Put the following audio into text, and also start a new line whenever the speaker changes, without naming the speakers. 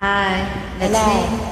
Hi,
Hello.
me.